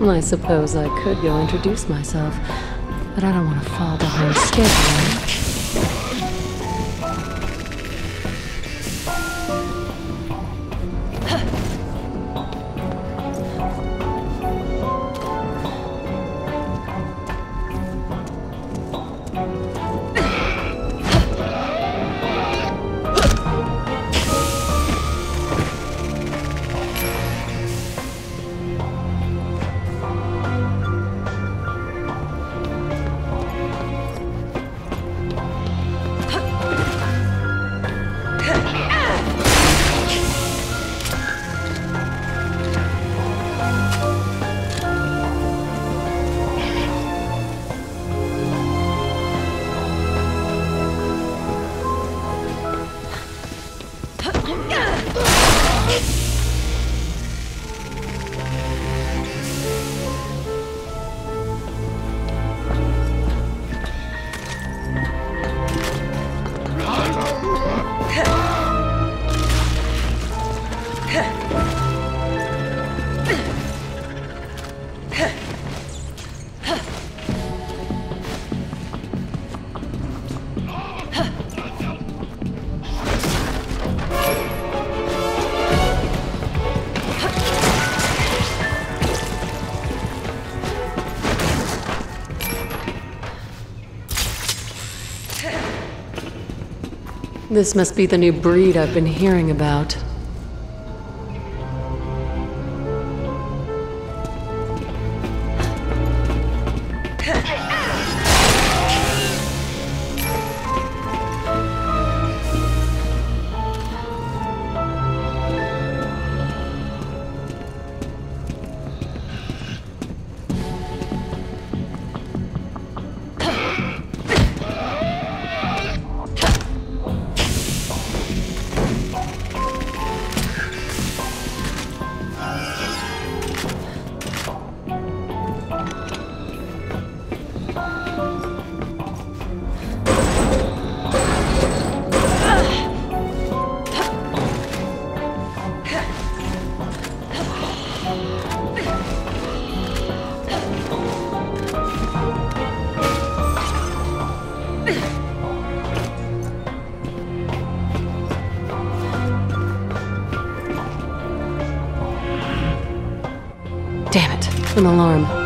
I suppose I could go introduce myself, but I don't want to fall behind schedule. This must be the new breed I've been hearing about. An alarm.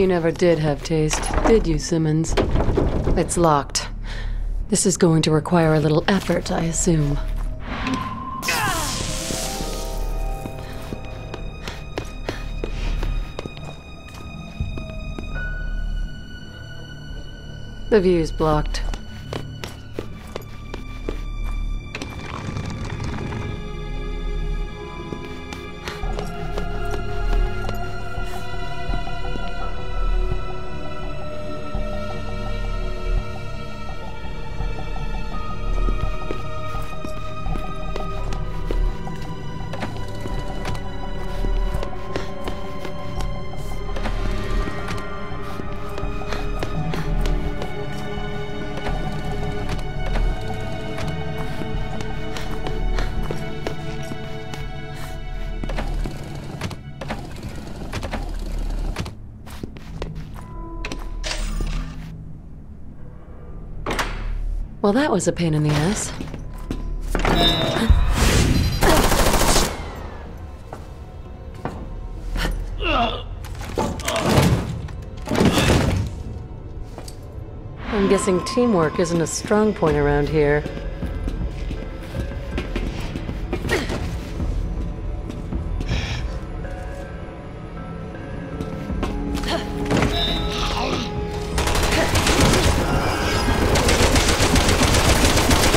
You never did have taste, did you, Simmons? It's locked. This is going to require a little effort, I assume. The view's blocked. Well, that was a pain in the ass. I'm guessing teamwork isn't a strong point around here.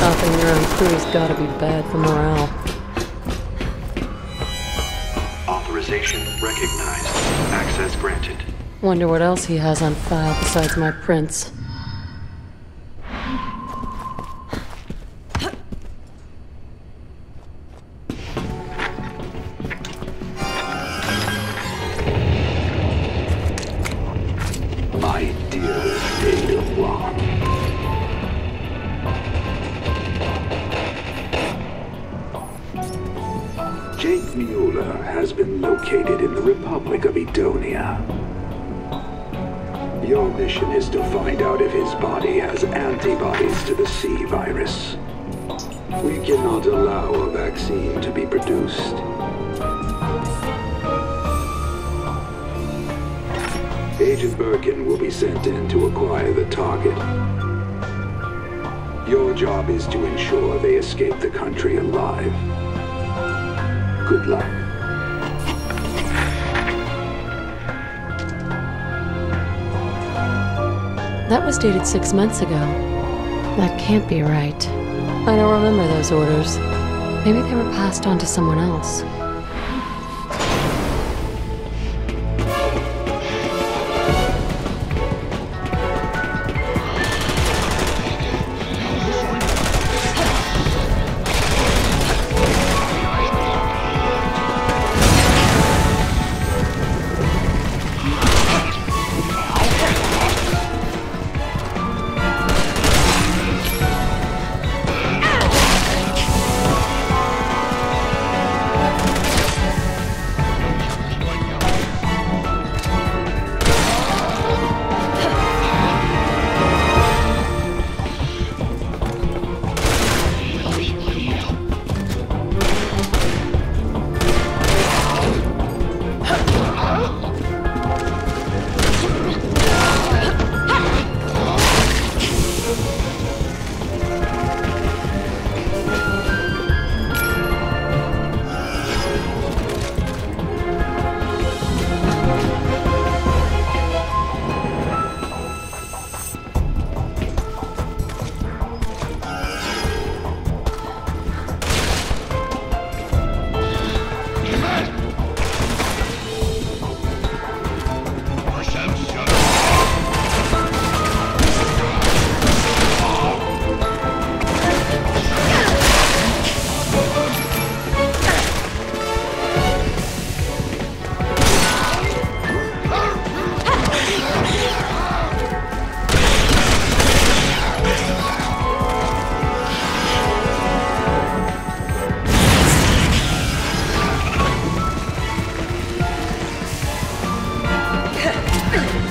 Stopping your own crew's gotta be bad for morale. Authorization recognized. Access granted. Wonder what else he has on file besides my prints. Your job is to ensure they escape the country alive. Good luck. That was dated six months ago. That can't be right. I don't remember those orders. Maybe they were passed on to someone else.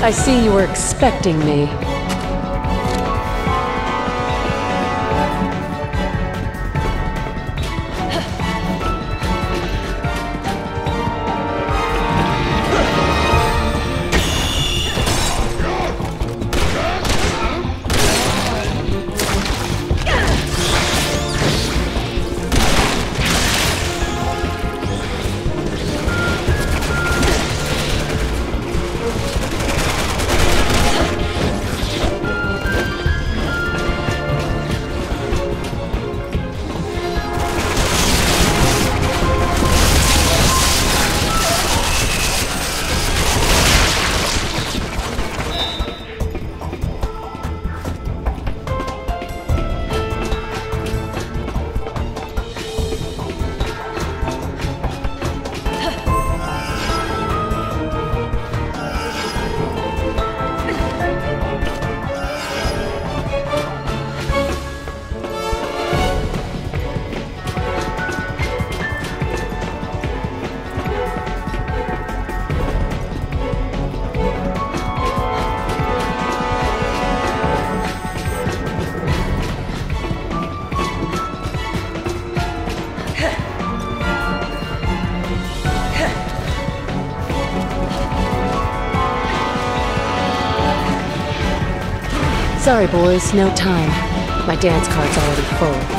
I see you were expecting me. Sorry, boys, no time. My dance card's already full.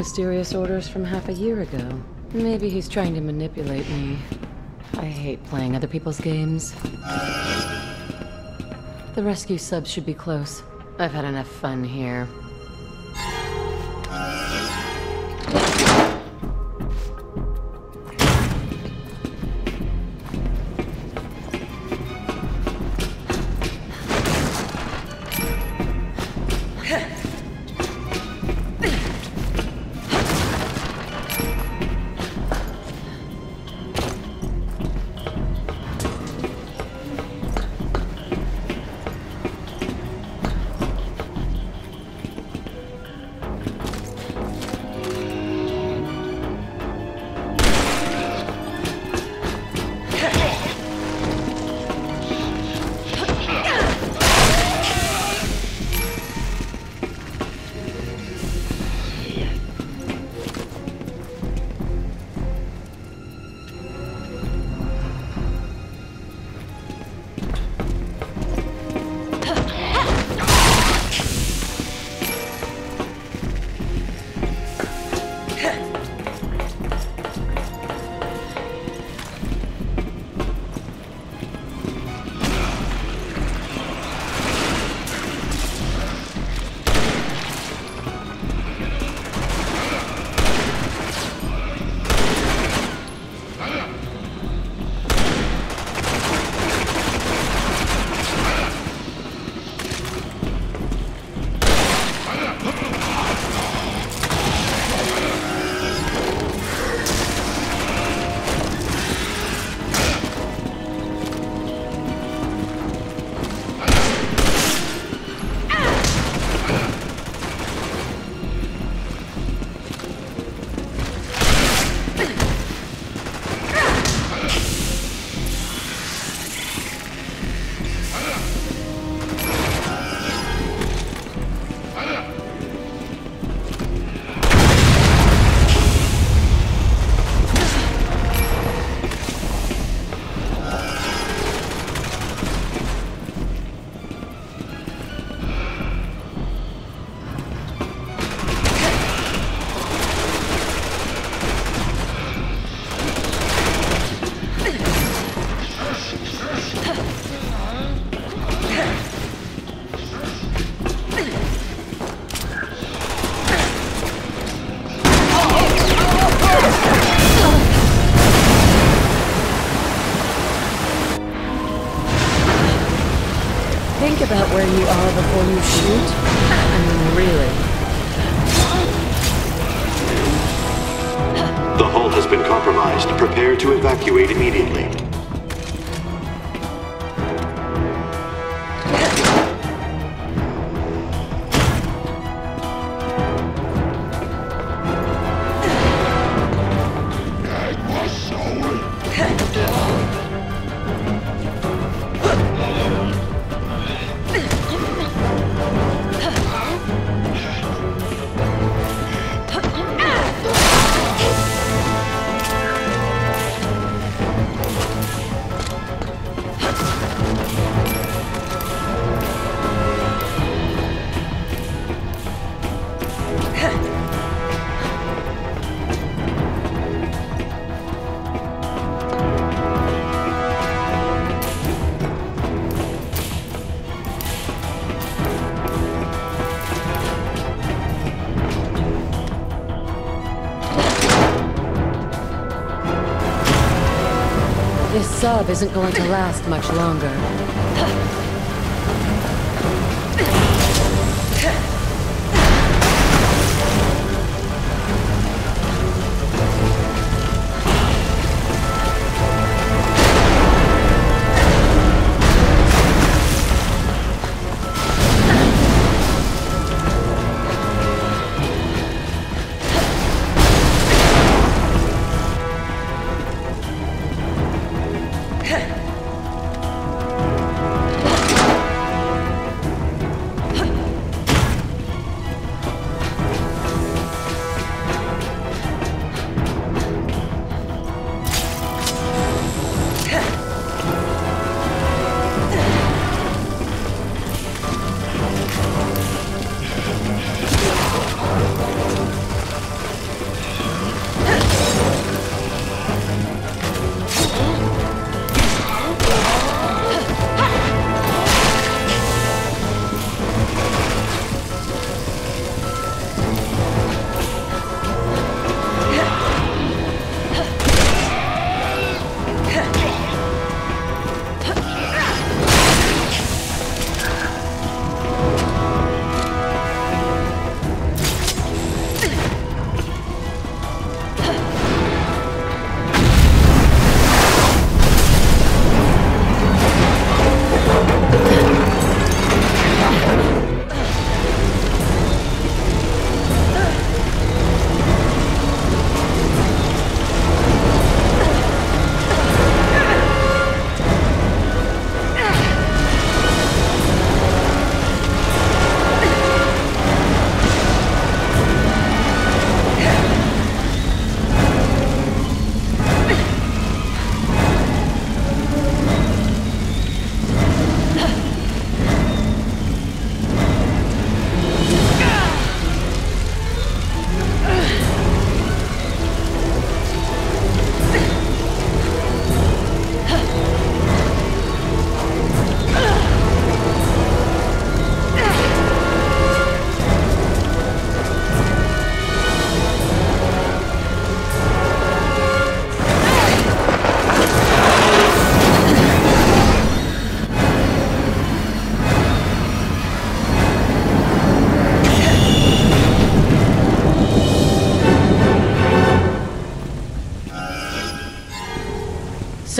Mysterious orders from half a year ago. Maybe he's trying to manipulate me. I hate playing other people's games. The rescue subs should be close. I've had enough fun here. To evacuate isn't going to last much longer.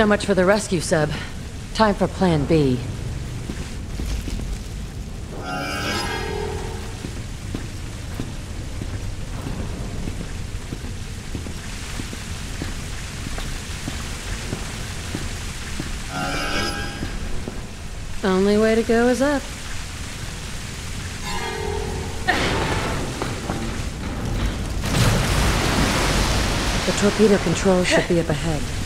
So much for the rescue sub. Time for Plan B. Only way to go is up. The torpedo control should be up ahead.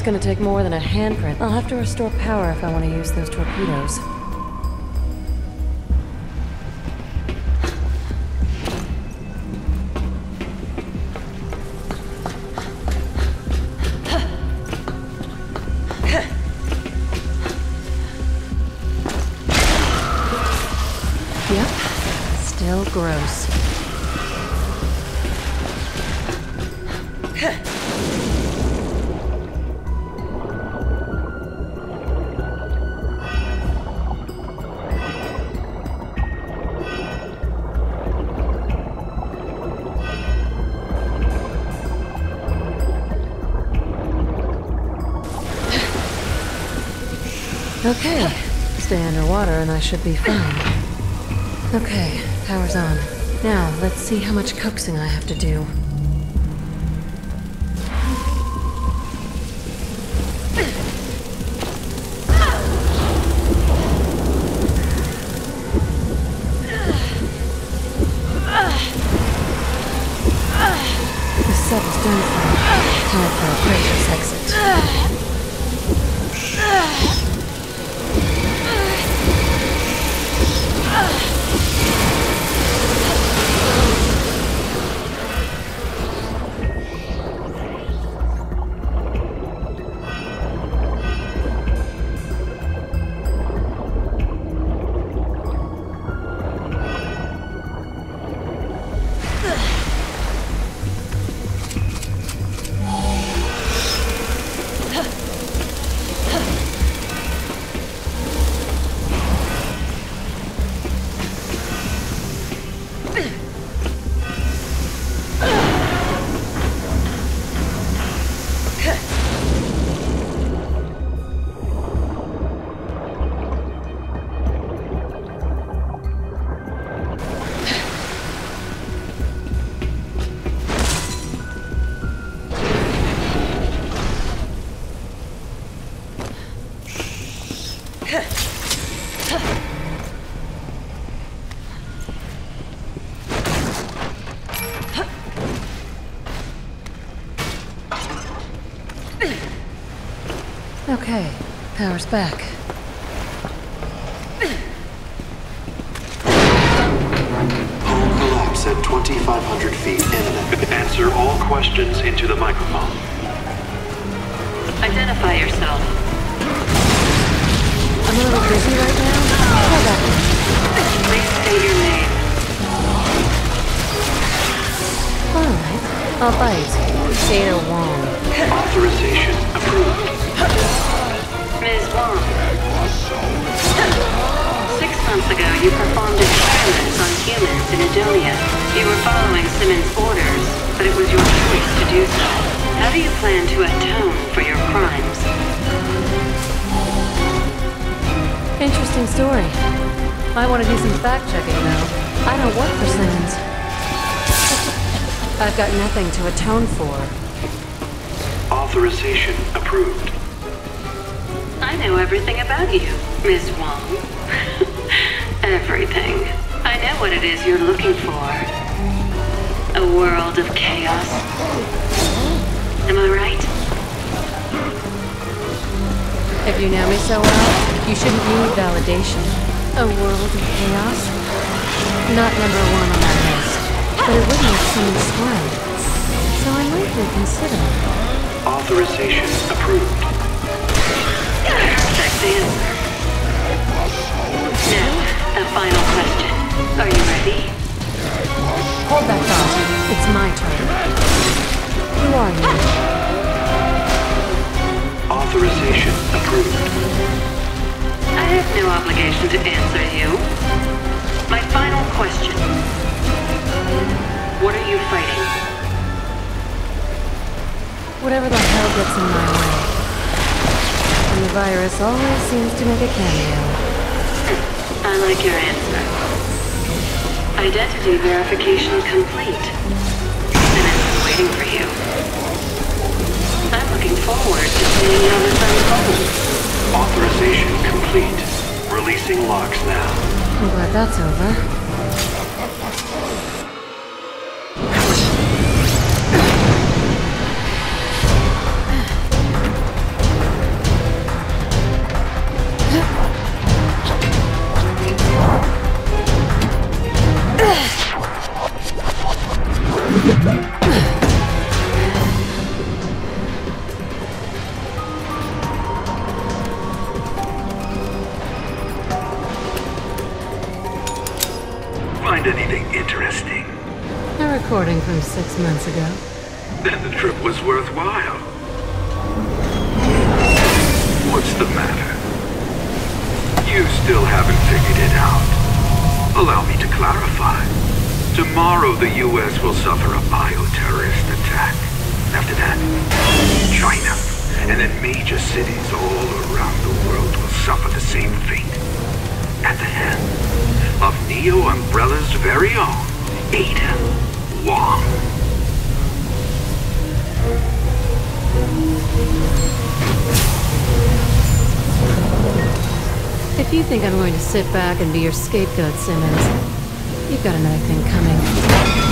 It's gonna take more than a handprint. I'll have to restore power if I want to use those torpedoes. I should be fine. Okay, power's on. Now, let's see how much coaxing I have to do. Power's back. Hull collapse at 2,500 feet imminent. Answer all questions into the microphone. Identify yourself. I'm a little busy right now. Hold on. Please state your name. Alright, I'll bite. Ada Wong. Authorization ago, you performed experiments on humans in Edonia. You were following Simmons' orders, but it was your choice to do so. How do you plan to atone for your crimes? Interesting story. I want to do some fact checking now. I don't work for Simmons. I've got nothing to atone for. Authorization approved. I know everything about you, Miss Wong. everything. I know what it is you're looking for. A world of chaos. Am I right? If you know me so well, you shouldn't need validation. A world of chaos? Not number one on my list, but it would make Simmons smile. So I might reconsider. Authorization approved. Perfect answer. Now, a final question. Are you ready? Hold that thought. It's my turn. Who are you? Authorization approved. I have no obligation to answer you. My final question. What are you fighting? Whatever the hell gets in my way. And the virus always seems to make a cameo. I like your answer. Identity verification complete. And I've been waiting for you. I'm looking forward to seeing how this unfolds. Authorization complete. Releasing locks now. I'm glad that's over. If you think I'm going to sit back and be your scapegoat, Simmons, you've got another thing coming.